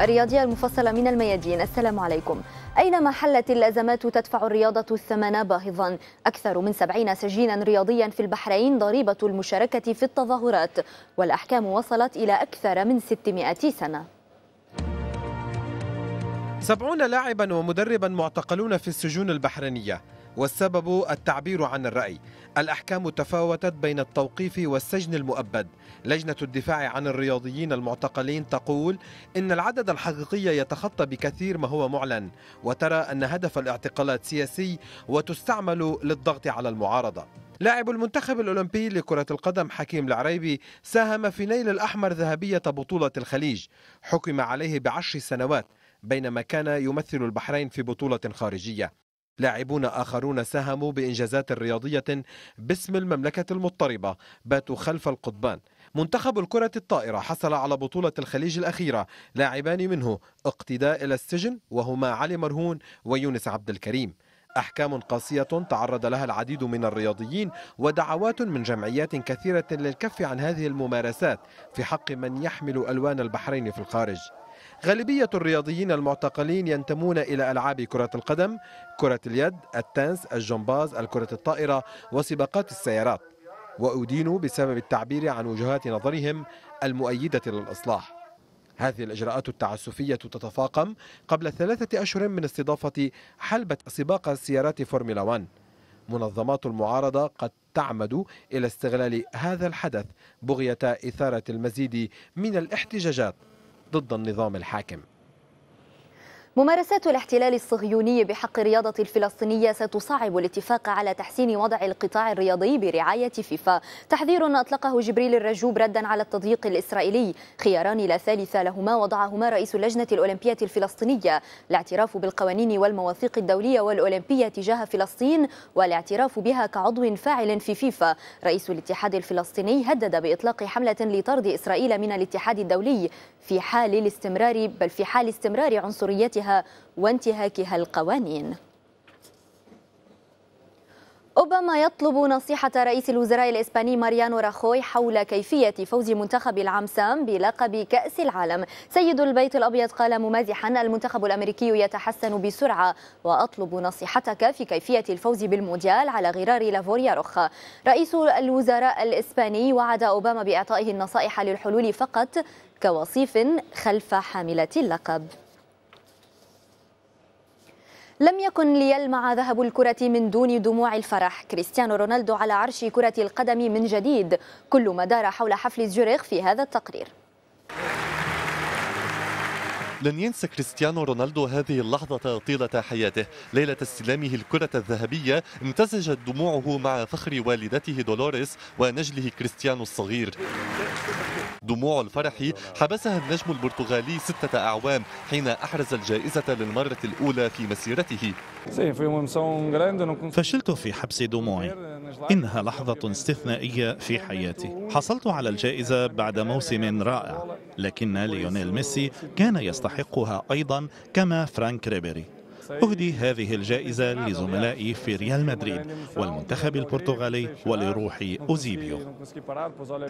الرياضية المفصلة من الميادين. السلام عليكم. أينما حلت الأزمات تدفع الرياضة الثمن باهظا؟ أكثر من سبعين سجينا رياضيا في البحرين ضريبة المشاركة في التظاهرات والأحكام وصلت إلى أكثر من 600 سنة. سبعون لاعبا ومدربا معتقلون في السجون البحرينية. والسبب التعبير عن الرأي. الأحكام تفاوتت بين التوقيف والسجن المؤبد. لجنة الدفاع عن الرياضيين المعتقلين تقول إن العدد الحقيقي يتخطى بكثير ما هو معلن وترى أن هدف الاعتقالات سياسي وتستعمل للضغط على المعارضة. لاعب المنتخب الأولمبي لكرة القدم حكيم العريبي ساهم في نيل الأحمر ذهبية بطولة الخليج. حكم عليه بعشر سنوات بينما كان يمثل البحرين في بطولة خارجية. لاعبون آخرون ساهموا بإنجازات رياضية باسم المملكة المضطربة باتوا خلف القضبان. منتخب الكرة الطائرة حصل على بطولة الخليج الأخيرة لاعبان منه اقتداء إلى السجن وهما علي مرهون ويونس عبد الكريم. أحكام قاسية تعرض لها العديد من الرياضيين ودعوات من جمعيات كثيرة للكف عن هذه الممارسات في حق من يحمل ألوان البحرين في الخارج. غالبية الرياضيين المعتقلين ينتمون إلى ألعاب كرة القدم كرة اليد التنس الجمباز الكرة الطائرة وسباقات السيارات. وأدينوا بسبب التعبير عن وجهات نظرهم المؤيدة للإصلاح. هذه الإجراءات التعسفية تتفاقم قبل ثلاثة أشهر من استضافة حلبة سباق سيارات فورمولا 1 منظمات المعارضة قد تعمد إلى استغلال هذا الحدث بغية إثارة المزيد من الاحتجاجات. ضد النظام الحاكم. ممارسات الاحتلال الصهيوني بحق الرياضة الفلسطينية ستصعب الاتفاق على تحسين وضع القطاع الرياضي برعاية فيفا. تحذير أطلقه جبريل الرجوب ردا على التضييق الإسرائيلي. خياران لا ثالث لهما وضعهما رئيس اللجنة الأولمبية الفلسطينية. الاعتراف بالقوانين والمواثيق الدولية والأولمبية تجاه فلسطين والاعتراف بها كعضو فاعل في فيفا. رئيس الاتحاد الفلسطيني هدد بإطلاق حملة لطرد إسرائيل من الاتحاد الدولي في حال الاستمرار بل في حال استمرار عنصريتها وانتهاكها القوانين. أوباما يطلب نصيحة رئيس الوزراء الإسباني ماريانو راخوي حول كيفية فوز منتخب العمسام بلقب كأس العالم. سيد البيت الأبيض قال ممازحا المنتخب الأمريكي يتحسن بسرعة وأطلب نصيحتك في كيفية الفوز بالمونديال على غرار لافوريا روخ رئيس الوزراء الإسباني وعد أوباما بإعطائه النصائح للحلول فقط كوصيف خلف حاملة اللقب. لم يكن ليلمع ذهب الكرة من دون دموع الفرح. كريستيانو رونالدو على عرش كرة القدم من جديد. كل ما دار حول حفل زيورخ في هذا التقرير. لن ينسى كريستيانو رونالدو هذه اللحظة طيلة حياته. ليلة استلامه الكرة الذهبية امتزجت دموعه مع فخر والدته دولوريس ونجله كريستيانو الصغير. دموع الفرح حبسها النجم البرتغالي ستة أعوام حين أحرز الجائزة للمرة الأولى في مسيرته. فشلت في حبس دموعي. إنها لحظة استثنائية في حياتي. حصلت على الجائزة بعد موسم رائع لكن ليونيل ميسي كان يستحقها أيضا كما فرانك ريبيري. أهدي هذه الجائزة لزملائي في ريال مدريد والمنتخب البرتغالي ولروح أوزيبيو.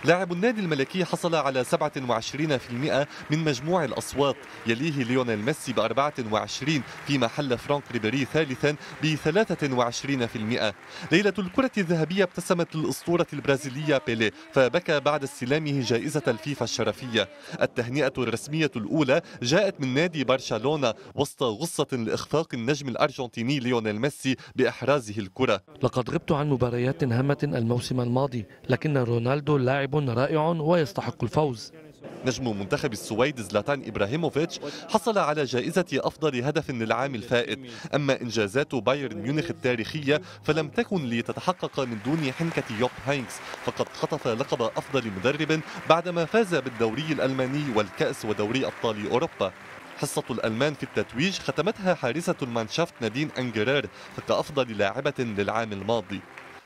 لاعب النادي الملكي حصل على 27% من مجموع الأصوات. يليه ليونيل ميسي ب 24 فيما حل فرانك ريبيري ثالثا ب 23% ليلة الكرة الذهبية ابتسمت للأسطورة البرازيلية بيلي فبكى بعد استلامه جائزة الفيفا الشرفية. التهنئة الرسمية الأولى جاءت من نادي برشلونة وسط غصة لإخفاق النجم الأرجنتيني ليونيل ميسي بإحرازه الكرة. لقد غبت عن مباريات هامة الموسم الماضي لكن رونالدو لاعب رائع ويستحق الفوز. نجم منتخب السويد زلاتان إبراهيموفيتش حصل على جائزة أفضل هدف للعام الفائت. أما إنجازات بايرن ميونخ التاريخية فلم تكن لتتحقق من دون حنكة يوب هاينكس فقد خطف لقب أفضل مدرب بعدما فاز بالدوري الألماني والكأس ودوري أبطال أوروبا. حصة الألمان في التتويج ختمتها حارسة المانشافت نادين أنجرير كأفضل لاعبة للعام الماضي.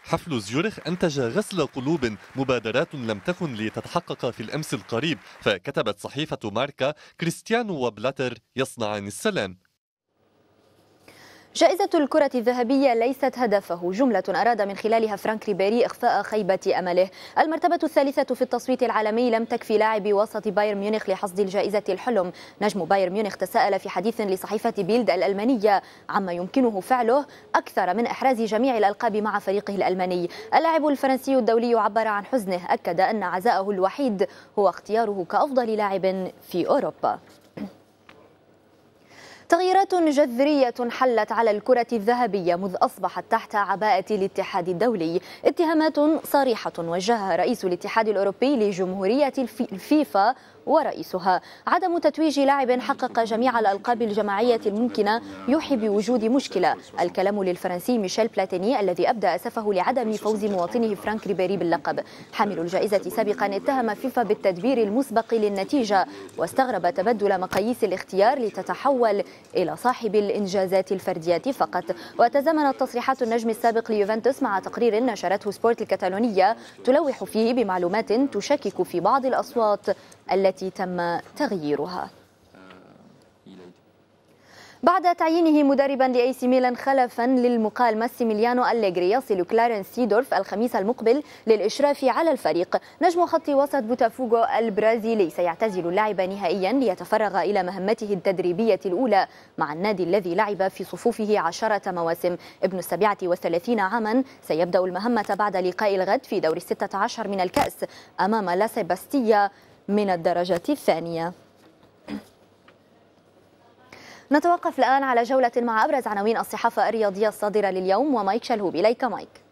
حفل زيورخ أنتج غسل قلوب مبادرات لم تكن لتتحقق في الأمس القريب فكتبت صحيفة ماركا كريستيانو وبلاتر يصنعان السلام. جائزة الكرة الذهبية ليست هدفه. جملة أراد من خلالها فرانك ريبيري إخفاء خيبة أمله. المرتبة الثالثة في التصويت العالمي لم تكفي لاعب وسط بايرن ميونخ لحصد الجائزة الحلم. نجم بايرن ميونخ تساءل في حديث لصحيفة بيلد الألمانية عما يمكنه فعله أكثر من إحراز جميع الألقاب مع فريقه الألماني. اللاعب الفرنسي الدولي عبر عن حزنه أكد أن عزاءه الوحيد هو اختياره كأفضل لاعب في أوروبا. تغييرات جذرية حلت على الكرة الذهبية مذ أصبحت تحت عباءة الاتحاد الدولي. اتهامات صريحة وجهها رئيس الاتحاد الأوروبي لجمهورية الفيفا ورئيسها. عدم تتويج لاعب حقق جميع الألقاب الجماعية الممكنة يوحي بوجود مشكلة. الكلام للفرنسي ميشيل بلاتيني الذي أبدى أسفه لعدم فوز مواطنه فرانك ريبيري باللقب. حامل الجائزة سابقا اتهم فيفا بالتدبير المسبق للنتيجة واستغرب تبدل مقاييس الاختيار لتتحول إلى صاحب الإنجازات الفردية فقط. وتزامنت تصريحات النجم السابق ليوفنتوس مع تقرير نشرته سبورت الكتالونية تلوح فيه بمعلومات تشكك في بعض الأصوات التي تم تغييرها. بعد تعيينه مدربا لأي سي ميلان خلفا للمقال ماسيميليانو أليغري يصل كلارنس سيدورف الخميس المقبل للإشراف على الفريق. نجم خط وسط بوتافوغو البرازيلي سيعتزل اللعب نهائيا ليتفرغ إلى مهمته التدريبية الأولى مع النادي الذي لعب في صفوفه عشرة مواسم. ابن السبعة والثلاثين عاما سيبدأ المهمة بعد لقاء الغد في دور الستة عشر من الكأس أمام لا سيباستيا من الدرجة الثانية. نتوقف الآن على جولة مع أبرز عناوين الصحافة الرياضية الصادرة لليوم ومايك شلهوب إليك مايك.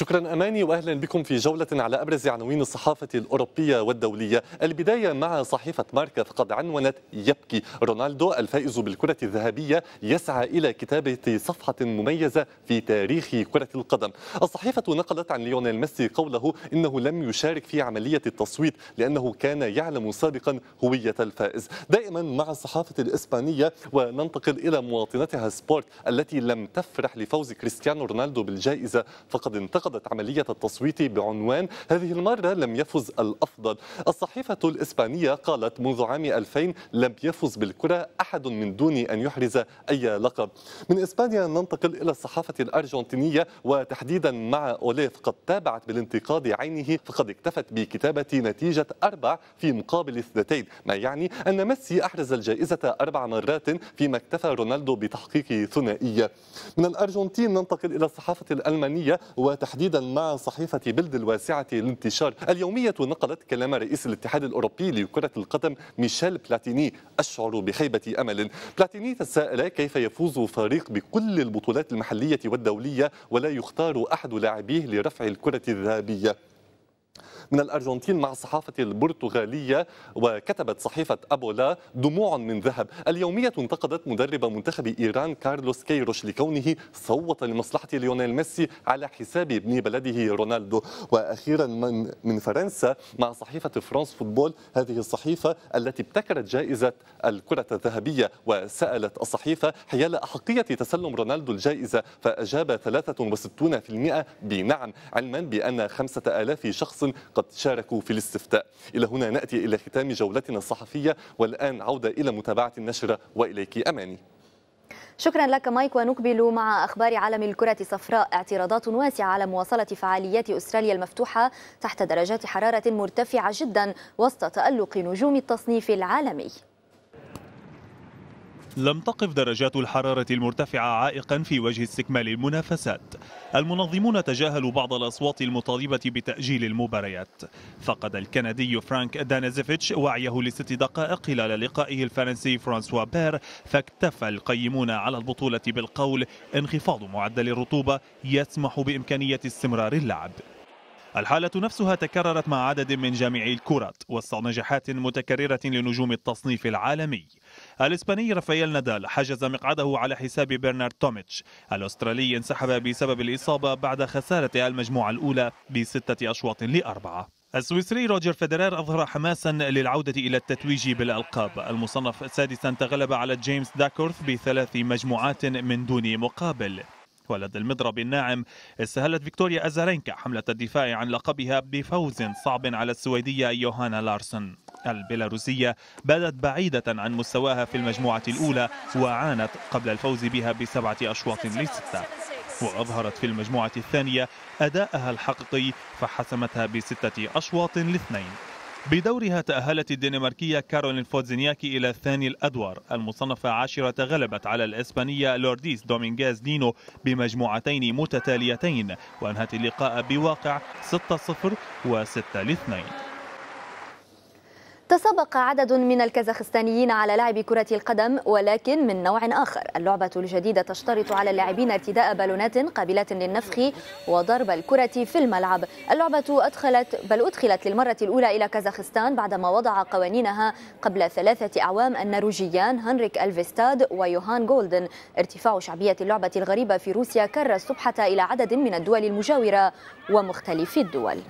شكرا أماني واهلا بكم في جولة على أبرز عناوين الصحافة الأوروبية والدولية، البداية مع صحيفة ماركا فقد عنونت يبكي رونالدو الفائز بالكرة الذهبية يسعى إلى كتابة صفحة مميزة في تاريخ كرة القدم. الصحيفة نقلت عن ليونيل ميسي قوله إنه لم يشارك في عملية التصويت لأنه كان يعلم سابقا هوية الفائز. دائما مع الصحافة الإسبانية وننتقل إلى مواطنتها سبورت التي لم تفرح لفوز كريستيانو رونالدو بالجائزة فقد انتقد انتقدت عملية التصويت بعنوان هذه المرة لم يفز الأفضل الصحيفة الإسبانية قالت منذ عام 2000 لم يفز بالكرة أحد من دون أن يحرز أي لقب من إسبانيا ننتقل إلى الصحافة الأرجنتينية وتحديدا مع أوليف قد تابعت بالانتقاد عينه فقد اكتفت بكتابة نتيجة أربع في مقابل اثنتين ما يعني أن ميسي أحرز الجائزة أربع مرات فيما اكتفى رونالدو بتحقيق ثنائية. من الأرجنتين ننتقل إلى الصحافة الألمانية وتحديدا تحديدا مع صحيفة بلد الواسعة الانتشار اليومية نقلت كلام رئيس الاتحاد الأوروبي لكرة القدم ميشيل بلاتيني أشعر بخيبة أمل. بلاتيني تساءل كيف يفوز فريق بكل البطولات المحلية والدولية ولا يختار أحد لاعبيه لرفع الكرة الذهبية؟ من الأرجنتين مع الصحافة البرتغالية وكتبت صحيفة أبولا دموع من ذهب. اليومية انتقدت مدرب منتخب إيران كارلوس كيروش لكونه صوت لمصلحة ليونيل ميسي على حساب ابن بلده رونالدو. وأخيرا من, من فرنسا مع صحيفة فرانس فوتبول هذه الصحيفة التي ابتكرت جائزة الكرة الذهبية وسألت الصحيفة حيال أحقية تسلم رونالدو الجائزة فأجاب 63% بنعم علما بأن 5000 شخص قد شاركوا في الاستفتاء. إلى هنا نأتي إلى ختام جولتنا الصحفية والآن عودة إلى متابعة النشرة وإليك أماني. شكرا لك مايك ونقبل مع أخبار عالم الكرة الصفراء اعتراضات واسعة على مواصلة فعاليات أستراليا المفتوحة تحت درجات حرارة مرتفعة جدا وسط تألق نجوم التصنيف العالمي. لم تقف درجات الحرارة المرتفعة عائقا في وجه استكمال المنافسات. المنظمون تجاهلوا بعض الأصوات المطالبة بتأجيل المباريات. فقد الكندي فرانك دانسيفيتش وعيه لست دقائق خلال لقائه الفرنسي فرانسوا بير فاكتفى القيمون على البطولة بالقول انخفاض معدل الرطوبة يسمح بإمكانية استمرار اللعب. الحالة نفسها تكررت مع عدد من جامعي الكرات وسط نجاحات متكررة لنجوم التصنيف العالمي. الإسباني رافائيل نادال حجز مقعده على حساب برنارد توميتش. الأسترالي انسحب بسبب الإصابة بعد خسارة المجموعة الأولى بستة أشواط لأربعة. السويسري روجر فيدرر أظهر حماسا للعودة إلى التتويج بالألقاب. المصنف سادسا تغلب على جيمس داكورث بثلاث مجموعات من دون مقابل. ولدى المضرب الناعم استهلت فيكتوريا أزارينكا حملة الدفاع عن لقبها بفوز صعب على السويدية يوهانا لارسن البيلاروسية بدت بعيدة عن مستواها في المجموعة الأولى وعانت قبل الفوز بها بسبعة أشواط لستة. وأظهرت في المجموعة الثانية أداءها الحقيقي فحسمتها بستة أشواط لاثنين. بدورها تأهلت الدنماركية كارولين فوزينياكي إلى ثاني الأدوار. المصنفة عاشرة تغلبت على الإسبانية لورديس دومينغاز دينو بمجموعتين متتاليتين وأنهت اللقاء بواقع 6-0 و6-2 تسابق عدد من الكازاخستانيين على لعب كرة القدم ولكن من نوع آخر. اللعبة الجديدة تشترط على اللاعبين ارتداء بالونات قابلة للنفخ وضرب الكرة في الملعب. اللعبة أدخلت بل أدخلت للمرة الأولى إلى كازاخستان بعدما وضع قوانينها قبل ثلاثة أعوام النرويجيان هنريك ألفيستاد ويوهان جولدن. ارتفاع شعبية اللعبة الغريبة في روسيا كر السبحة إلى عدد من الدول المجاورة ومختلف الدول.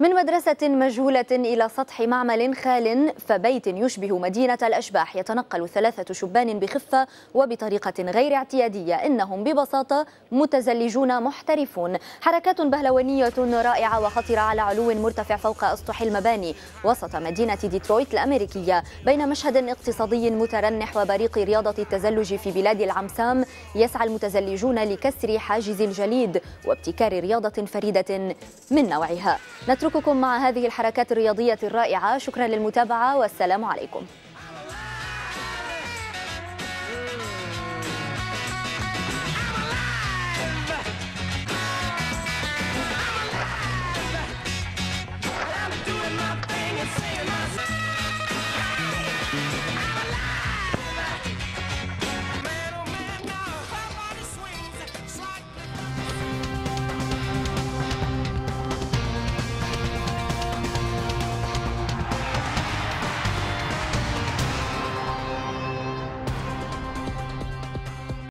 من مدرسة مجهولة إلى سطح معمل خال فبيت يشبه مدينة الأشباح يتنقل ثلاثة شبان بخفة وبطريقة غير اعتيادية. إنهم ببساطة متزلجون محترفون. حركات بهلوانية رائعة وخطرة على علو مرتفع فوق أسطح المباني وسط مدينة ديترويت الأمريكية. بين مشهد اقتصادي مترنح وبريق رياضة التزلج في بلاد العمسام يسعى المتزلجون لكسر حاجز الجليد وابتكار رياضة فريدة من نوعها. نترك نترككم مع هذه الحركات الرياضية الرائعة. شكرا للمتابعة والسلام عليكم.